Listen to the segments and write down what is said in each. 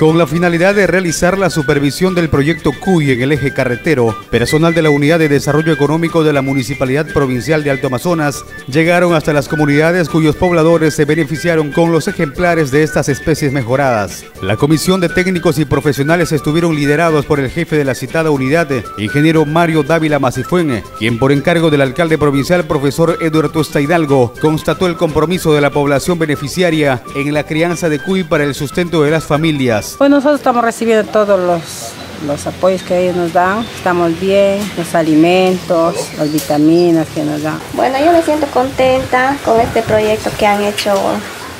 Con la finalidad de realizar la supervisión del proyecto CUI en el eje carretero, personal de la Unidad de Desarrollo Económico de la Municipalidad Provincial de Alto Amazonas llegaron hasta las comunidades cuyos pobladores se beneficiaron con los ejemplares de estas especies mejoradas. La comisión de técnicos y profesionales estuvieron liderados por el jefe de la citada unidad, ingeniero Mario Dávila Macifuene, quien por encargo del alcalde provincial, profesor Eduardo Hidalgo, constató el compromiso de la población beneficiaria en la crianza de cuy para el sustento de las familias. Pues nosotros estamos recibiendo todos los, los apoyos que ellos nos dan, estamos bien, los alimentos, las vitaminas que nos dan. Bueno, yo me siento contenta con este proyecto que han hecho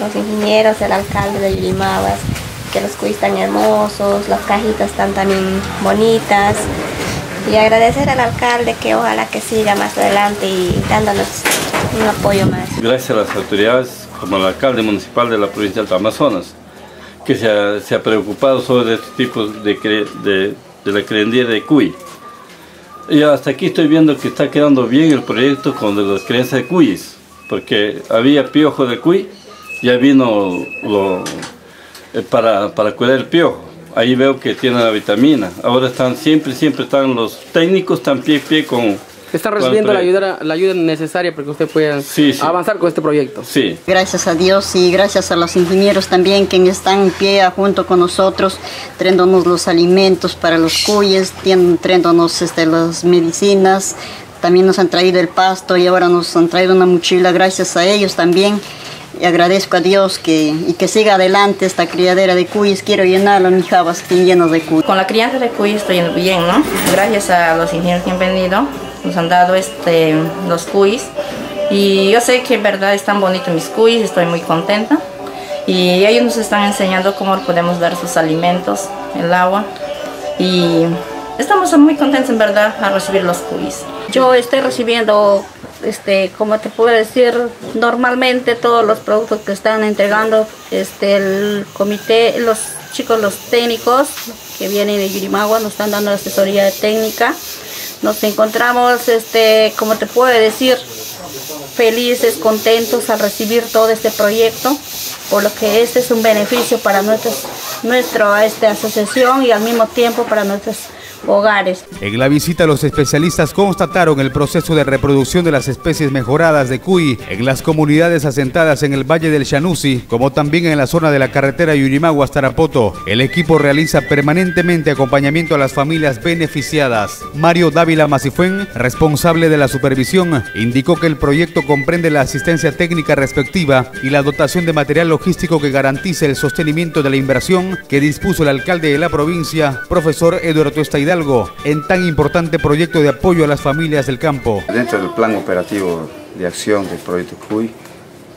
los ingenieros, el alcalde de Yurimabas, que los cuis están hermosos, las cajitas están también bonitas. Y agradecer al alcalde que ojalá que siga más adelante y dándonos un apoyo más. Gracias a las autoridades, como el alcalde municipal de la provincia de Amazonas, que se ha, preocupado sobre este tipo de, de, de la creencia de cuy. Y hasta aquí estoy viendo que está quedando bien el proyecto con las creencias de cuyes, porque había piojo de cuy, ya vino lo, eh, para, para cuidar el piojo. Ahí veo que tiene la vitamina. Ahora están siempre, siempre están los técnicos, están pie a pie con, Está recibiendo la ayuda, la ayuda necesaria para que usted pueda avanzar con este proyecto. Sí. Gracias a Dios y gracias a los ingenieros también que están en pie junto con nosotros, trayéndonos los alimentos para los cuyes, trayéndonos este, las medicinas, también nos han traído el pasto y ahora nos han traído una mochila, gracias a ellos también. Y agradezco a Dios que, y que siga adelante esta criadera de cuyes. Quiero llenarlo, mis jabas estén llenos de cuyes. Con la crianza de cuyes estoy bien, ¿no? Gracias a los ingenieros que han venido, nos han dado este, los cuis. Y yo sé que en verdad están bonitos mis cuis, estoy muy contenta. Y ellos nos están enseñando cómo podemos dar sus alimentos, el agua. Y estamos muy contentos en verdad a recibir los cuis. Yo estoy recibiendo, este, como te puedo decir, normalmente todos los productos que están entregando este, el comité, los chicos, los técnicos que vienen de Yurimagua nos están dando asesoría técnica nos encontramos, este, como te puedo decir, felices, contentos al recibir todo este proyecto, por lo que este es un beneficio para nuestros, nuestra esta asociación y al mismo tiempo para nuestros hogares. En la visita los especialistas constataron el proceso de reproducción de las especies mejoradas de cuy en las comunidades asentadas en el Valle del Shanusi, como también en la zona de la carretera Yurimagua-Tarapoto. El equipo realiza permanentemente acompañamiento a las familias beneficiadas. Mario Dávila Macifuen, responsable de la supervisión, indicó que el proyecto comprende la asistencia técnica respectiva y la dotación de material logístico que garantice el sostenimiento de la inversión que dispuso el alcalde de la provincia, profesor Eduardo Estaidad algo en tan importante proyecto de apoyo a las familias del campo. Dentro del plan operativo de acción del proyecto CUI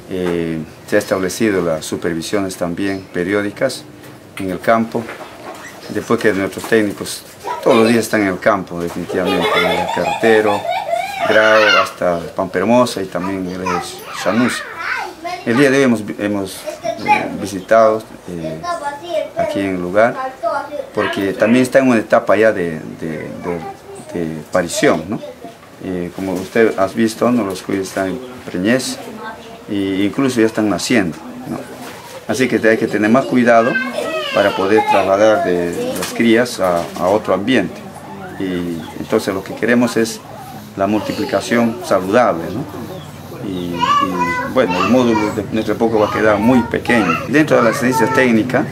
eh, se ha establecido las supervisiones también periódicas en el campo, después que nuestros técnicos todos los días están en el campo definitivamente, en el carretero, Grau hasta Pampermosa y también el Chanus. El día de hoy hemos, hemos eh, visitado eh, aquí en el lugar porque también está en una etapa ya de, de, parición. ¿no? como usted ha visto, ¿no? los cuyos están en preñez e incluso ya están naciendo. Así que hay que tener más cuidado para poder trasladar de las crías a, otro ambiente. Y entonces lo que queremos es la multiplicación saludable. Y, bueno, el módulo de nuestro poco va a quedar muy pequeño. Dentro de la ciencia técnica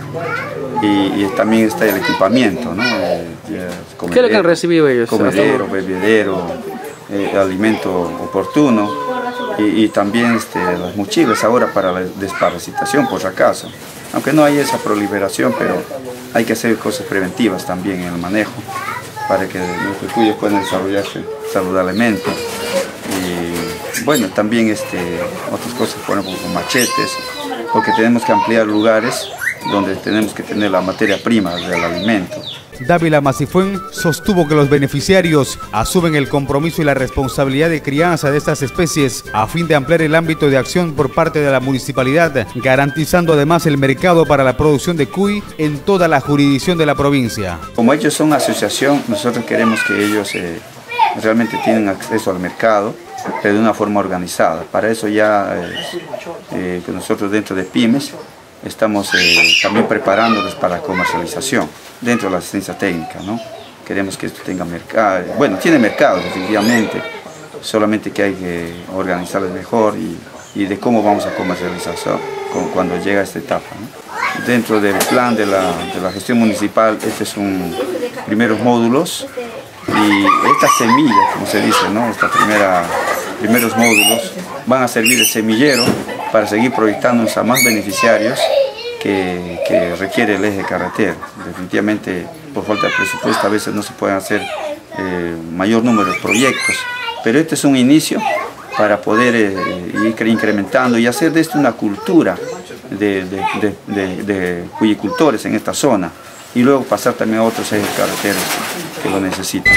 y, también está el equipamiento, ¿no? Eh, ¿Qué es lo que han recibido ellos? Comedero, bebedero, eh, alimento oportuno y, también este, las mochilas ahora para la desparasitación por si acaso. Aunque no hay esa proliferación, pero hay que hacer cosas preventivas también en el manejo para que nuestros cuyos puedan desarrollarse saludablemente. Y bueno, también este, otras cosas, ejemplo, con machetes, porque tenemos que ampliar lugares donde tenemos que tener la materia prima del alimento. Dávila Macifuen sostuvo que los beneficiarios asumen el compromiso y la responsabilidad de crianza de estas especies a fin de ampliar el ámbito de acción por parte de la municipalidad, garantizando además el mercado para la producción de cuy en toda la jurisdicción de la provincia. Como ellos son asociación, nosotros queremos que ellos eh, realmente tienen acceso al mercado, pero de una forma organizada. Para eso ya eh, eh, nosotros dentro de pymes estamos eh, también preparándolos para comercialización dentro de la asistencia técnica. ¿no? Queremos que esto tenga mercado, bueno, tiene mercado definitivamente, solamente que hay que organizarlo mejor y, de cómo vamos a comercializar cuando llega esta etapa. Dentro del plan de la, de la gestión municipal, estos son primeros módulos y estas semillas, como se dice, ¿no? estos primeros módulos van a servir de semillero para seguir proyectándonos a más beneficiarios que, requiere el eje carretera. Definitivamente, por falta de presupuesto, a veces no se pueden hacer eh, mayor número de proyectos, pero este es un inicio para poder eh, ir incrementando y hacer de esto una cultura de, de, en esta zona y luego pasar también a otros ejes carreteros que lo necesitan.